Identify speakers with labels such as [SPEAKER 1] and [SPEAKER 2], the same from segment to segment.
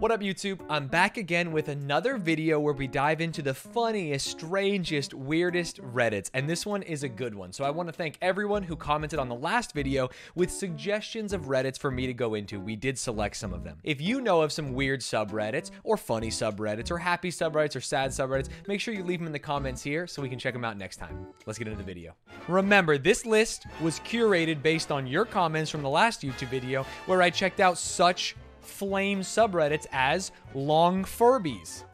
[SPEAKER 1] What up YouTube? I'm back again with another video where we dive into the funniest, strangest, weirdest Reddits, and this one is a good one. So I want to thank everyone who commented on the last video with suggestions of Reddits for me to go into. We did select some of them. If you know of some weird subreddits, or funny subreddits, or happy subreddits, or sad subreddits, make sure you leave them in the comments here so we can check them out next time. Let's get into the video. Remember, this list was curated based on your comments from the last YouTube video where I checked out such flame subreddits as Long Furbies,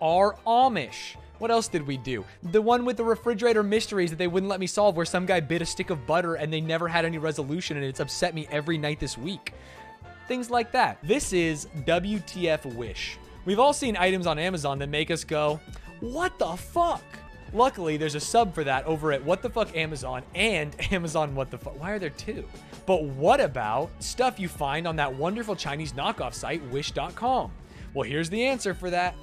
[SPEAKER 1] are Amish. What else did we do? The one with the refrigerator mysteries that they wouldn't let me solve, where some guy bit a stick of butter and they never had any resolution, and it's upset me every night this week. Things like that. This is WTF Wish. We've all seen items on Amazon that make us go, What the fuck? Luckily, there's a sub for that over at What the Fuck Amazon and Amazon What the Fuck. Why are there two? But what about stuff you find on that wonderful Chinese knockoff site, Wish.com? Well, here's the answer for that.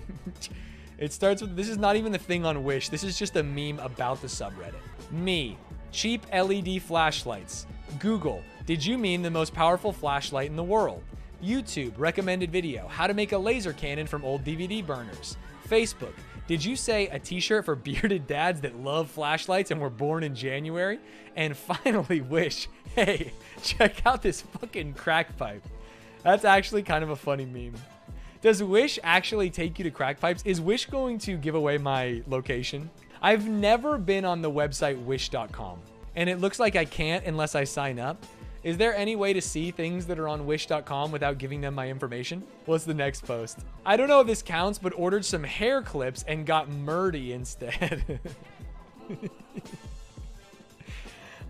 [SPEAKER 1] it starts with this is not even the thing on Wish. This is just a meme about the subreddit. Me, cheap LED flashlights. Google, did you mean the most powerful flashlight in the world? YouTube, recommended video, how to make a laser cannon from old DVD burners. Facebook, did you say a t shirt for bearded dads that love flashlights and were born in January? And finally, Wish, hey, check out this fucking crack pipe. That's actually kind of a funny meme. Does Wish actually take you to crack pipes? Is Wish going to give away my location? I've never been on the website wish.com, and it looks like I can't unless I sign up. Is there any way to see things that are on wish.com without giving them my information? What's the next post? I don't know if this counts, but ordered some hair clips and got Murdy instead.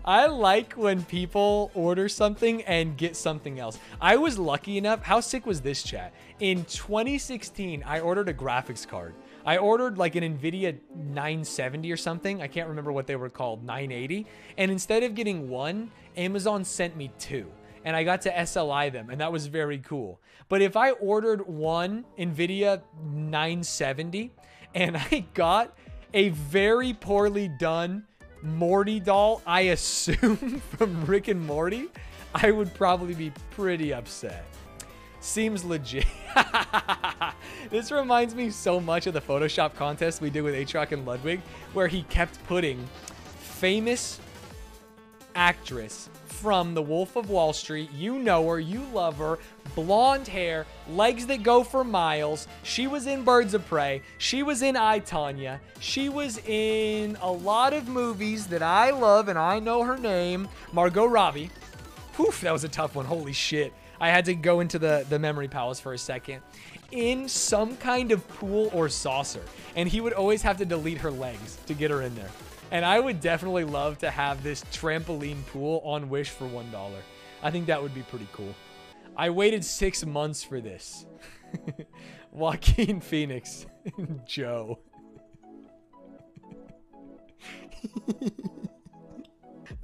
[SPEAKER 1] I like when people order something and get something else. I was lucky enough. How sick was this chat? In 2016, I ordered a graphics card. I ordered like an NVIDIA 970 or something. I can't remember what they were called, 980. And instead of getting one, Amazon sent me two. And I got to SLI them, and that was very cool. But if I ordered one NVIDIA 970 and I got a very poorly done Morty doll, I assume from Rick and Morty, I would probably be pretty upset. Seems legit. this reminds me so much of the Photoshop contest we did with Atrioc and Ludwig, where he kept putting famous actress from The Wolf of Wall Street. You know her, you love her, blonde hair, legs that go for miles. She was in Birds of Prey. She was in I, Tonya. She was in a lot of movies that I love and I know her name. Margot Robbie. Whew, that was a tough one. Holy shit. I had to go into the, the memory palace for a second. In some kind of pool or saucer. And he would always have to delete her legs to get her in there. And I would definitely love to have this trampoline pool on Wish for $1. I think that would be pretty cool. I waited six months for this. Joaquin Phoenix. Joe.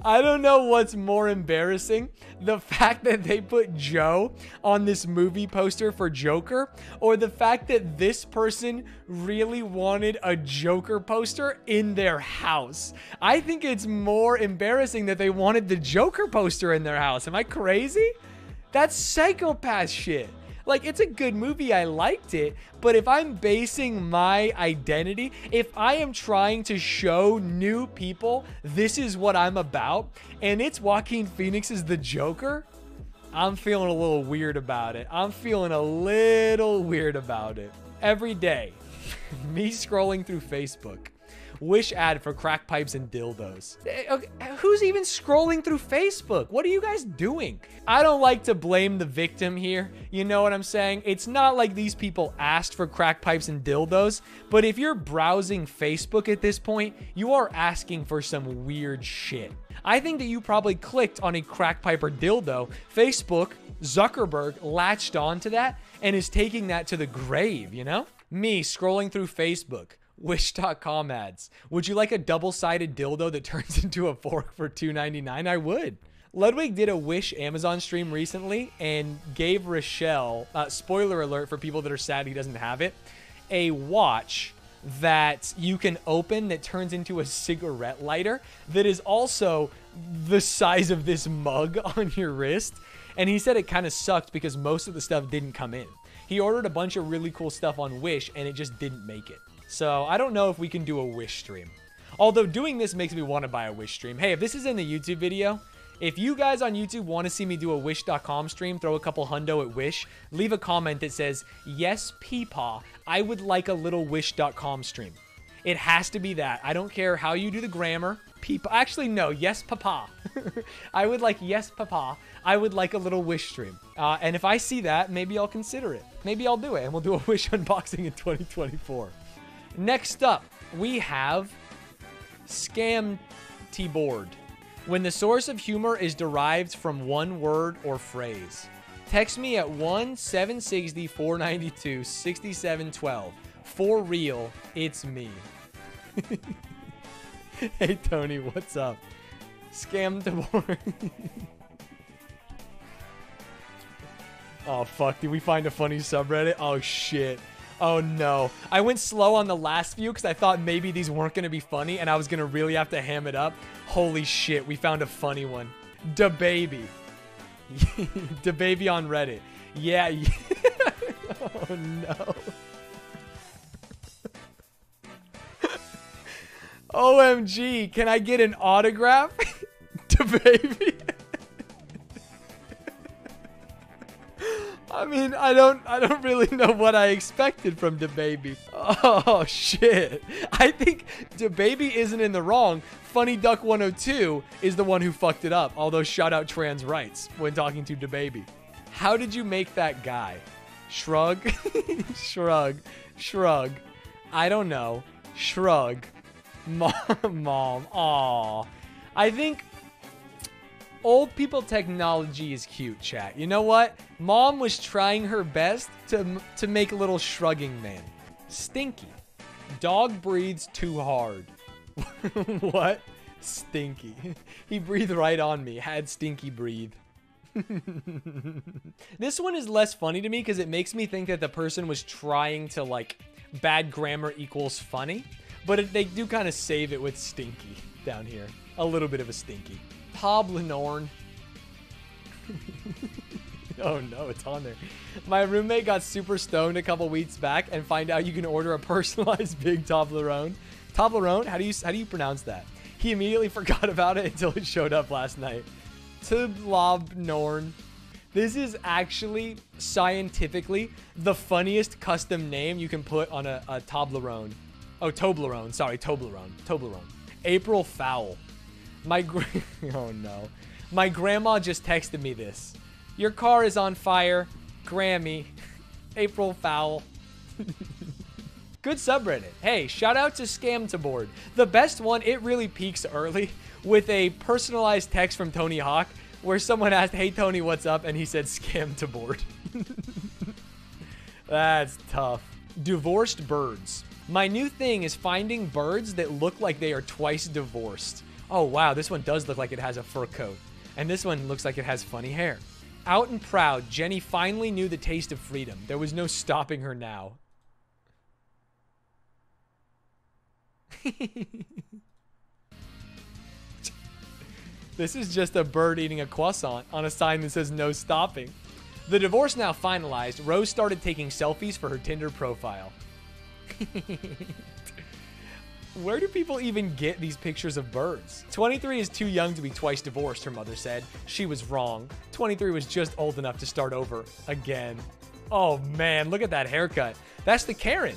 [SPEAKER 1] I don't know what's more embarrassing the fact that they put Joe on this movie poster for Joker, or the fact that this person really wanted a Joker poster in their house. I think it's more embarrassing that they wanted the Joker poster in their house. Am I crazy? That's psychopath shit. Like, it's a good movie. I liked it. But if I'm basing my identity, if I am trying to show new people this is what I'm about, and it's Joaquin Phoenix is the Joker, I'm feeling a little weird about it. I'm feeling a little weird about it. Every day, me scrolling through Facebook Wish ad for crack pipes and dildos. Eh, who's even scrolling through Facebook? What are you guys doing? I don't like to blame the victim here. You know what I'm saying? It's not like these people asked for crack pipes and dildos, but if you're browsing Facebook at this point, you are asking for some weird shit. I think that you probably clicked on a crack pipe or dildo. Facebook, Zuckerberg latched onto that and is taking that to the grave, you know? Me scrolling through Facebook, Wish.com ads. Would you like a double-sided dildo that turns into a fork for $2.99? I would. Ludwig did a Wish Amazon stream recently and gave Rochelle, uh, spoiler alert for people that are sad he doesn't have it, a watch that you can open that turns into a cigarette lighter that is also the size of this mug on your wrist. And he said it kind of sucked because most of the stuff didn't come in. He ordered a bunch of really cool stuff on Wish and it just didn't make it. So I don't know if we can do a Wish stream. Although doing this makes me want to buy a Wish stream. Hey, if this is in the YouTube video, if you guys on YouTube want to see me do a Wish.com stream, throw a couple hundo at Wish, leave a comment that says, Yes, Peepaw, I would like a little Wish.com stream. It has to be that. I don't care how you do the grammar. Peep. Actually, no. Yes, Papa. I would like yes, Papa. I would like a little Wish stream. Uh, and if I see that, maybe I'll consider it. Maybe I'll do it, and we'll do a Wish unboxing in 2024. Next up, we have Scam T-Board. When the source of humor is derived from one word or phrase. Text me at 1 760 492 6712. For real, it's me. hey Tony, what's up? Scam to Board. oh fuck, did we find a funny subreddit? Oh shit. Oh no. I went slow on the last few because I thought maybe these weren't going to be funny and I was going to really have to ham it up. Holy shit, we found a funny one. Da baby. da baby on Reddit. Yeah. oh no. OMG, can I get an autograph? DaBaby. I mean, I don't I don't really know what I expected from DaBaby. Oh shit. I think DaBaby isn't in the wrong. Funny Duck 102 is the one who fucked it up. Although shout out trans rights when talking to DaBaby. How did you make that guy? Shrug, shrug, shrug. I don't know. Shrug. Mom, mom. Aw. I think old people technology is cute, chat. You know what? Mom was trying her best to to make a little shrugging man. Stinky. Dog breathes too hard. what? Stinky. he breathed right on me. Had Stinky breathe. this one is less funny to me because it makes me think that the person was trying to like bad grammar equals funny. But they do kind of save it with stinky down here. A little bit of a stinky. Poblenorn. oh no, it's on there. My roommate got super stoned a couple weeks back and find out you can order a personalized big Toblerone. Toblerone? How do you how do you pronounce that? He immediately forgot about it until it showed up last night. Toblerone. This is actually scientifically the funniest custom name you can put on a, a Toblerone. Oh, Toblerone. Sorry, Toblerone. Toblerone. April Foul. My oh no. My grandma just texted me this. Your car is on fire. Grammy. April Foul. Good subreddit. Hey, shout out to Scam to Board. The best one, it really peaks early with a personalized text from Tony Hawk where someone asked, Hey Tony, what's up? And he said, Scam to Board. That's tough. Divorced birds. My new thing is finding birds that look like they are twice divorced. Oh, wow, this one does look like it has a fur coat. And this one looks like it has funny hair. Out and proud, Jenny finally knew the taste of freedom. There was no stopping her now. this is just a bird eating a croissant on a sign that says no stopping. The divorce now finalized, Rose started taking selfies for her Tinder profile. Where do people even get these pictures of birds? 23 is too young to be twice divorced, her mother said. She was wrong. 23 was just old enough to start over again. Oh man, look at that haircut. That's the Karen.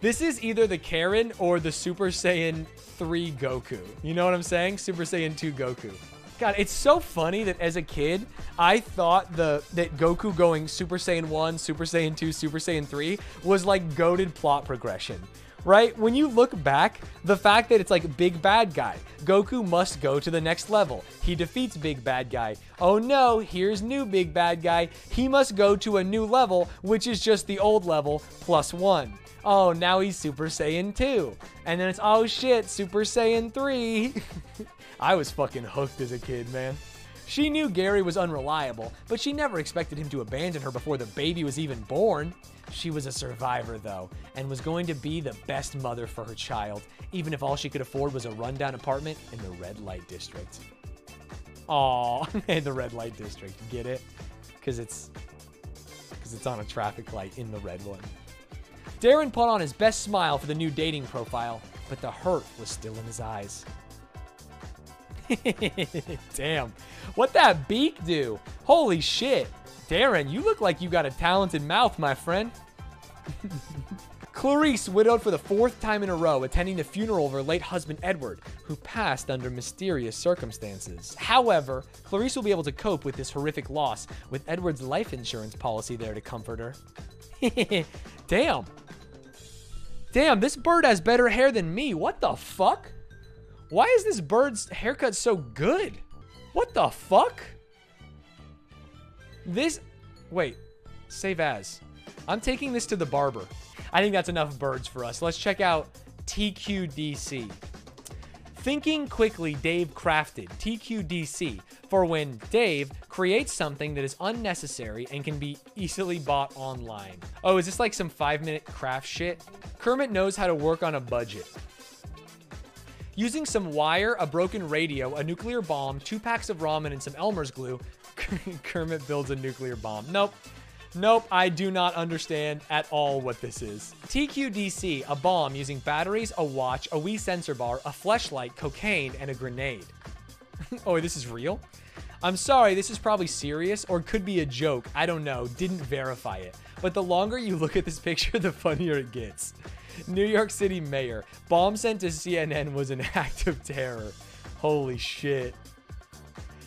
[SPEAKER 1] This is either the Karen or the Super Saiyan 3 Goku. You know what I'm saying? Super Saiyan 2 Goku. God, it's so funny that as a kid, I thought the that Goku going Super Saiyan 1, Super Saiyan 2, Super Saiyan 3 was like goaded plot progression. Right? When you look back, the fact that it's like big bad guy, Goku must go to the next level. He defeats big bad guy. Oh no, here's new big bad guy. He must go to a new level, which is just the old level plus 1 oh, now he's Super Saiyan 2. And then it's, oh shit, Super Saiyan 3. I was fucking hooked as a kid, man. She knew Gary was unreliable, but she never expected him to abandon her before the baby was even born. She was a survivor, though, and was going to be the best mother for her child, even if all she could afford was a rundown apartment in the red light district. Aw, in the red light district. Get it? Because it's. Because it's on a traffic light in the red one. Darren put on his best smile for the new dating profile, but the hurt was still in his eyes. Damn. What that beak do? Holy shit. Darren, you look like you got a talented mouth, my friend. Clarice widowed for the fourth time in a row, attending the funeral of her late husband Edward, who passed under mysterious circumstances. However, Clarice will be able to cope with this horrific loss, with Edward's life insurance policy there to comfort her. Damn. Damn, this bird has better hair than me. What the fuck? Why is this bird's haircut so good? What the fuck? This, wait, save as. I'm taking this to the barber. I think that's enough birds for us. Let's check out TQDC. Thinking quickly, Dave crafted TQDC for when Dave creates something that is unnecessary and can be easily bought online. Oh, is this like some five minute craft shit? Kermit knows how to work on a budget. Using some wire, a broken radio, a nuclear bomb, two packs of ramen, and some Elmer's glue, Kermit builds a nuclear bomb. Nope. Nope, I do not understand at all what this is. TQDC, a bomb using batteries, a watch, a Wii sensor bar, a flashlight, cocaine, and a grenade. oh, this is real? I'm sorry, this is probably serious or could be a joke. I don't know. Didn't verify it. But the longer you look at this picture, the funnier it gets. New York City mayor. Bomb sent to CNN was an act of terror. Holy shit.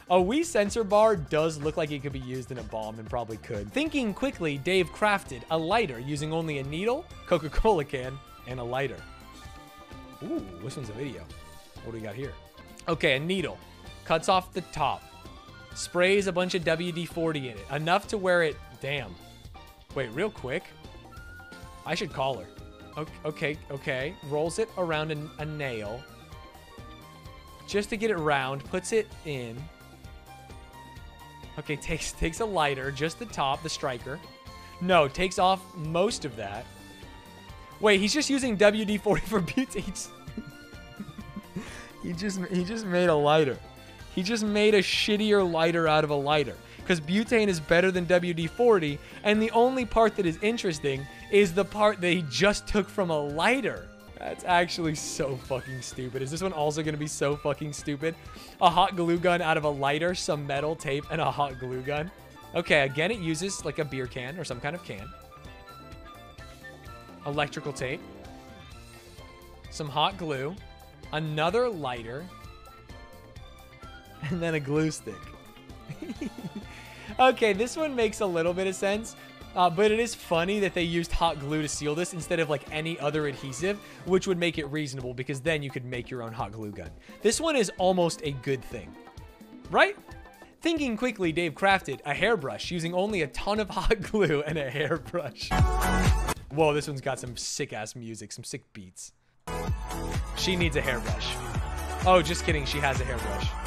[SPEAKER 1] A Wii sensor bar does look like it could be used in a bomb and probably could. Thinking quickly, Dave crafted a lighter using only a needle, Coca-Cola can, and a lighter. Ooh, this one's a video. What do we got here? Okay, a needle. Cuts off the top. Sprays a bunch of WD-40 in it. Enough to wear it... Damn. Wait, real quick. I should call her. Okay, okay. Rolls it around a, a nail. Just to get it round. Puts it in. Okay, takes takes a lighter, just the top, the striker. No, takes off most of that. Wait, he's just using WD-40 for butane. he just he just made a lighter. He just made a shittier lighter out of a lighter. Because butane is better than WD-40, and the only part that is interesting is the part that he just took from a lighter. That's actually so fucking stupid. Is this one also to be so fucking stupid? A hot glue gun out of a lighter, some metal tape, and a hot glue gun. Okay, again, it uses like a beer can or some kind of can. Electrical tape. Some hot glue. Another lighter. And then a glue stick. okay, this one makes a little bit of sense. Uh, but it is funny that they used hot glue to seal this instead of like any other adhesive, which would make it reasonable because then you could make your own hot glue gun. This one is almost a good thing, right? Thinking quickly, Dave crafted a hairbrush using only a ton of hot glue and a hairbrush. Whoa, this one's got some sick ass music, some sick beats. She needs a hairbrush. Oh, just kidding, she has a hairbrush.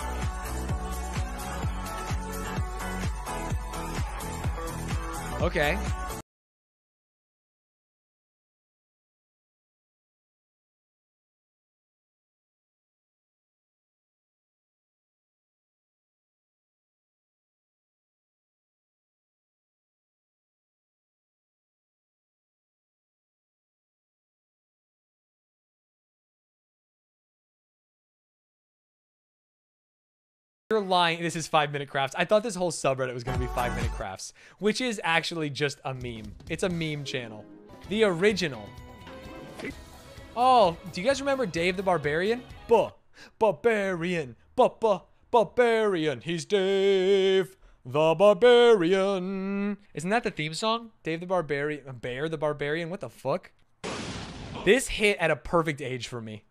[SPEAKER 1] Okay. You're lying. This is five minute crafts. I thought this whole subreddit was going to be five minute crafts, which is actually just a meme. It's a meme channel. The original. Oh, do you guys remember Dave the Barbarian? Buh, barbarian, buh, buh, barbarian. He's Dave the Barbarian. Isn't that the theme song? Dave the Barbarian, Bear the Barbarian. What the fuck? This hit at a perfect age for me.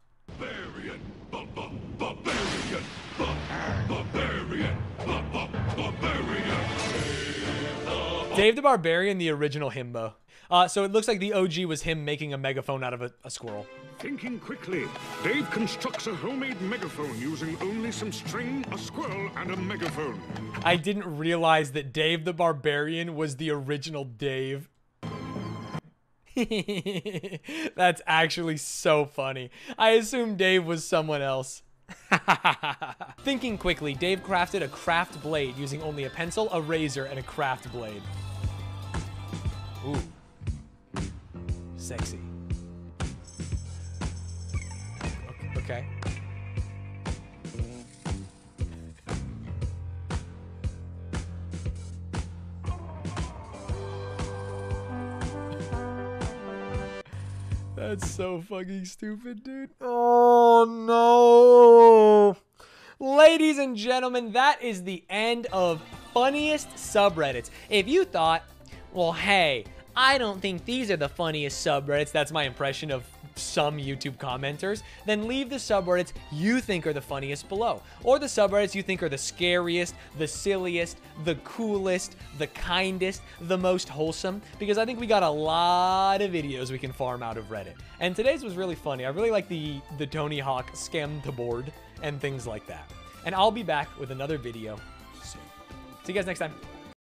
[SPEAKER 1] Dave the Barbarian, the original himbo. Uh, so it looks like the OG was him making a megaphone out of a, a, squirrel.
[SPEAKER 2] Thinking quickly, Dave constructs a homemade megaphone using only some string, a squirrel, and a megaphone.
[SPEAKER 1] I didn't realize that Dave the Barbarian was the original Dave. That's actually so funny. I assume Dave was someone else. Thinking quickly, Dave crafted a craft blade using only a pencil, a razor, and a craft blade. Ooh. Sexy. Okay. That's so fucking stupid, dude. Oh no. Ladies and gentlemen, that is the end of funniest subreddits. If you thought, well, hey, I don't think these are the funniest subreddits, that's my impression of some YouTube commenters, then leave the subreddits you think are the funniest below. Or the subreddits you think are the scariest, the silliest, the coolest, the kindest, the most wholesome, because I think we got a lot of videos we can farm out of Reddit. And today's was really funny. I really like the, the Tony Hawk scam to board and things like that. And I'll be back with another video soon. See you guys next time.